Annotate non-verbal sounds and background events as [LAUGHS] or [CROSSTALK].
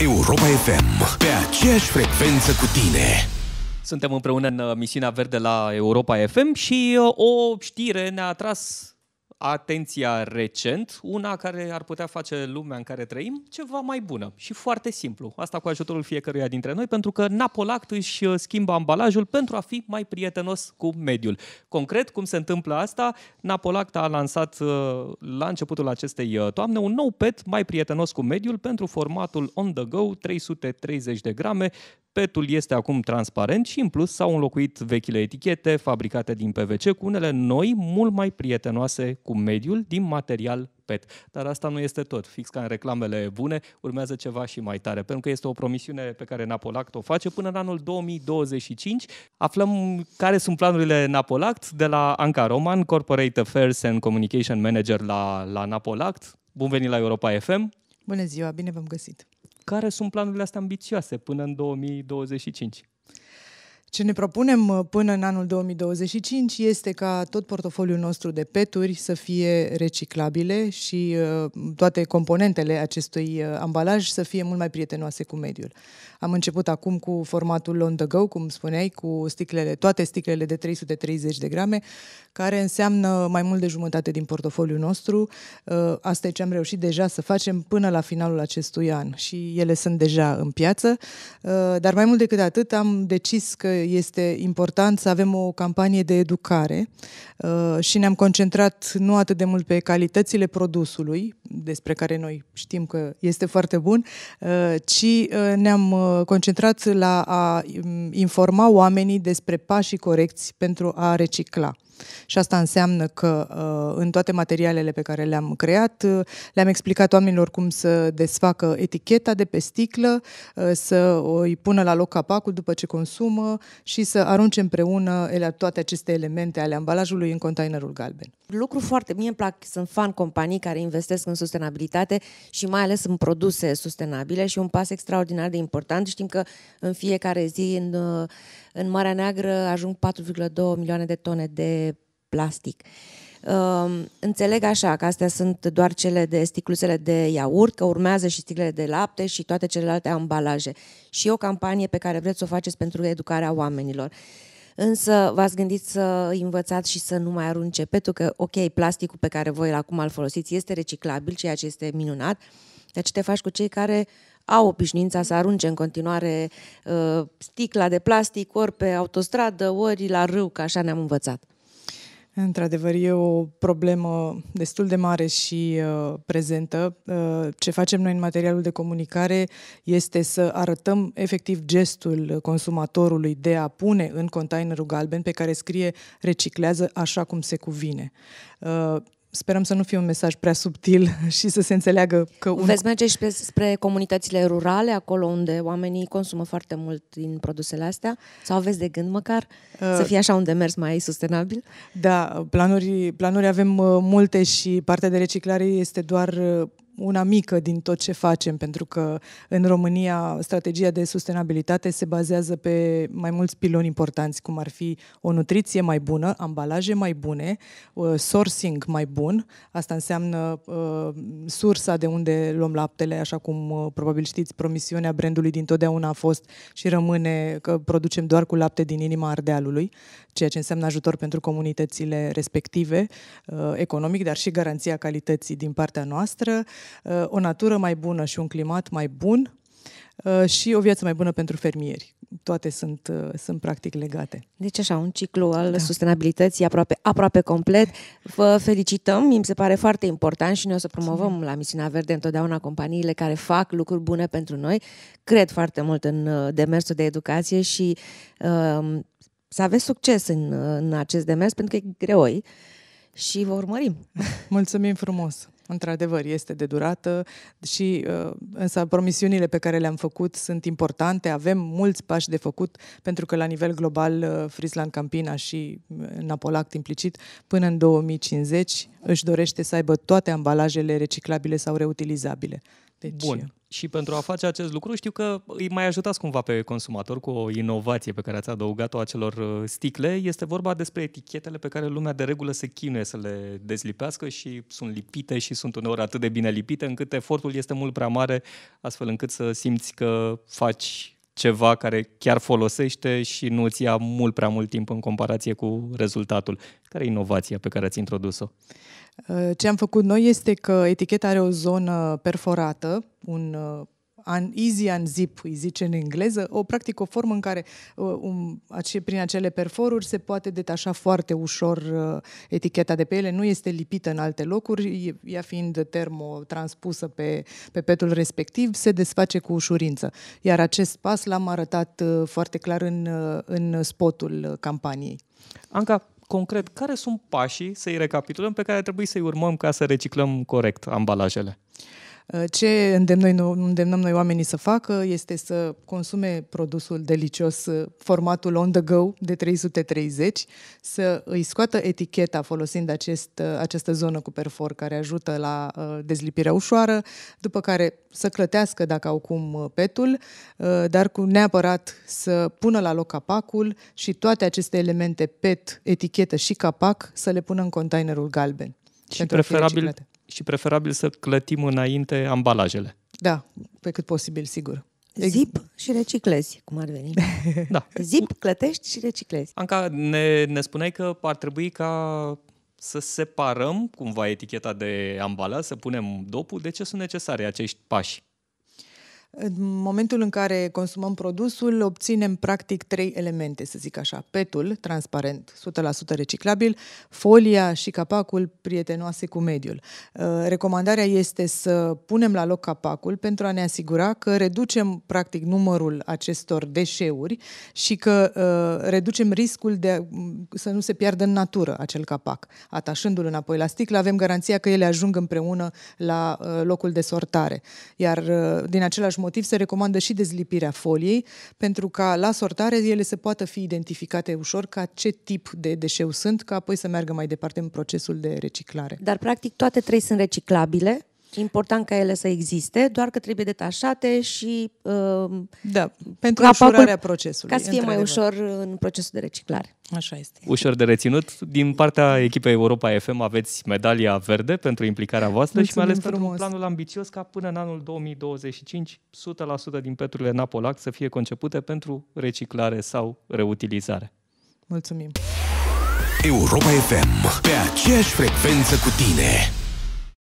Europa FM, pe aceeași frecvență cu tine. Suntem împreună în uh, misiunea verde la Europa FM și uh, o știre ne-a atras atenția recent, una care ar putea face lumea în care trăim ceva mai bună și foarte simplu. Asta cu ajutorul fiecăruia dintre noi, pentru că Napolact își uh, schimbă ambalajul pentru a fi mai prietenos cu mediul. Concret, cum se întâmplă asta? Napolact a lansat uh, la începutul acestei uh, toamne un nou pet mai prietenos cu mediul pentru formatul on the go 330 de grame Petul este acum transparent și în plus s-au înlocuit vechile etichete fabricate din PVC cu unele noi, mult mai prietenoase cu mediul, din material PET. Dar asta nu este tot. Fix ca în reclamele bune, urmează ceva și mai tare, pentru că este o promisiune pe care Napolact o face până în anul 2025. Aflăm care sunt planurile Napolact de la Anca Roman, Corporate Affairs and Communication Manager la, la Napolact. Bun venit la Europa FM! Bună ziua, bine v-am găsit! Care sunt planurile astea ambițioase până în 2025? Ce ne propunem uh, până în anul 2025 este ca tot portofoliul nostru de peturi să fie reciclabile și uh, toate componentele acestui uh, ambalaj să fie mult mai prietenoase cu mediul. Am început acum cu formatul on the go, cum spuneai, cu sticlele, toate sticlele de 330 de grame, care înseamnă mai mult de jumătate din portofoliul nostru. Asta e ce am reușit deja să facem până la finalul acestui an și ele sunt deja în piață, dar mai mult decât atât am decis că este important să avem o campanie de educare uh, și ne-am concentrat nu atât de mult pe calitățile produsului, despre care noi știm că este foarte bun, uh, ci uh, ne-am concentrat la a um, informa oamenii despre pașii corecți pentru a recicla. Și asta înseamnă că uh, în toate materialele pe care le-am creat, uh, le-am explicat oamenilor cum să desfacă eticheta de pe sticlă, uh, să îi pună la loc capacul după ce consumă și să arunce împreună toate aceste elemente ale ambalajului în containerul galben. Lucru foarte, mie îmi plac, sunt fan companii care investesc în sustenabilitate și mai ales în produse sustenabile și un pas extraordinar de important. Știm că în fiecare zi în în Marea Neagră ajung 4,2 milioane de tone de plastic. Uh, înțeleg așa că astea sunt doar cele de sticlusele de iaurt, că urmează și sticlele de lapte și toate celelalte ambalaje. Și o campanie pe care vreți să o faceți pentru educarea oamenilor. Însă v-ați gândit să învățați și să nu mai arunce, pentru că, ok, plasticul pe care voi acum îl folosiți este reciclabil, ceea ce este minunat, dar ce te faci cu cei care au obișnuința să arunce în continuare uh, sticla de plastic ori pe autostradă, ori la râu, că așa ne-am învățat. Într-adevăr, e o problemă destul de mare și uh, prezentă. Uh, ce facem noi în materialul de comunicare este să arătăm efectiv gestul consumatorului de a pune în containerul galben pe care scrie reciclează așa cum se cuvine. Uh, Sperăm să nu fie un mesaj prea subtil [LAUGHS] și să se înțeleagă că... Un... Veți merge și spre comunitățile rurale, acolo unde oamenii consumă foarte mult din produsele astea? Sau aveți de gând măcar uh, să fie așa un demers mai sustenabil? Da, planuri, planuri avem uh, multe și partea de reciclare este doar uh, una mică din tot ce facem, pentru că în România strategia de sustenabilitate se bazează pe mai mulți piloni importanți, cum ar fi o nutriție mai bună, ambalaje mai bune, uh, sourcing mai bun, asta înseamnă uh, sursa de unde luăm laptele, așa cum uh, probabil știți, promisiunea brandului din totdeauna a fost și rămâne că producem doar cu lapte din inima Ardealului, ceea ce înseamnă ajutor pentru comunitățile respective, economic, dar și garanția calității din partea noastră. Uh, o natură mai bună și un climat mai bun uh, și o viață mai bună pentru fermieri. Toate sunt, uh, sunt practic legate. Deci așa, un ciclu al da. sustenabilității aproape, aproape complet. Vă felicităm, mi se pare foarte important și noi o să promovăm la Misiunea Verde întotdeauna companiile care fac lucruri bune pentru noi. Cred foarte mult în demersul de educație și uh, să aveți succes în, în acest demers, pentru că e greoi și vă urmărim. Mulțumim frumos! Într-adevăr, este de durată și uh, însă promisiunile pe care le-am făcut sunt importante. Avem mulți pași de făcut pentru că la nivel global uh, Frisland Campina și uh, Napolact implicit până în 2050 își dorește să aibă toate ambalajele reciclabile sau reutilizabile. Deci, Bun. Și pentru a face acest lucru, știu că îi mai ajutați cumva pe consumator cu o inovație pe care ați adăugat-o acelor uh, sticle. Este vorba despre etichetele pe care lumea de regulă se chinuie să le dezlipească și sunt lipite și sunt uneori atât de bine lipite încât efortul este mult prea mare, astfel încât să simți că faci ceva care chiar folosește și nu îți ia mult prea mult timp în comparație cu rezultatul. Care e inovația pe care ați introdus-o? Uh, ce am făcut noi este că eticheta are o zonă perforată, un uh, un easy unzip, îi zice în engleză, o practic o formă în care uh, um, ace, prin acele perforuri se poate detașa foarte ușor uh, eticheta de pe ele, nu este lipită în alte locuri, ea fiind termotranspusă pe, pe petul respectiv, se desface cu ușurință. Iar acest pas l-am arătat uh, foarte clar în, uh, în spotul campaniei. Anca, concret, care sunt pașii, să-i recapitulăm, pe care trebuie să-i urmăm ca să reciclăm corect ambalajele? Uh, ce îndemnăm noi, îndemnăm noi oamenii să facă este să consume produsul delicios, uh, formatul on the go de 330, să îi scoată eticheta folosind acest, uh, această zonă cu perfor care ajută la dezlipirea ușoară, după care să clătească dacă au cum petul, dar cu neapărat să pună la loc capacul și toate aceste elemente pet, etichetă și capac să le pună în containerul galben. Și preferabil și preferabil să clătim înainte ambalajele. Da, pe cât posibil, sigur. Zip și reciclezi, cum ar veni. [LAUGHS] da. Zip, clătești și reciclezi. Anca, ne, ne spuneai că ar trebui ca să separăm cumva eticheta de ambalaj, să punem dopul. De ce sunt necesare acești pași? În momentul în care consumăm produsul, obținem practic trei elemente, să zic așa. Petul, transparent, 100% reciclabil, folia și capacul prietenoase cu mediul. Uh, recomandarea este să punem la loc capacul pentru a ne asigura că reducem practic numărul acestor deșeuri și că uh, reducem riscul de să nu se piardă în natură acel capac. Atașându-l înapoi la sticlă, avem garanția că ele ajung împreună la uh, locul de sortare. Iar din același motiv se recomandă și dezlipirea foliei, pentru ca la sortare ele să poată fi identificate ușor ca ce tip de deșeu sunt, ca apoi să meargă mai departe în procesul de reciclare. Dar, practic, toate trei sunt reciclabile, important ca ele să existe, doar că trebuie detașate și uh, da, pentru ușurarea procesului. Ca să fie mai ușor în procesul de reciclare. Așa este. Ușor de reținut. Din partea echipei Europa FM aveți medalia verde pentru implicarea voastră Mulțumim și mai ales frumos. pentru planul ambițios ca până în anul 2025 100% din peturile Napolac să fie concepute pentru reciclare sau reutilizare. Mulțumim! Europa FM, pe aceeași frecvență cu tine.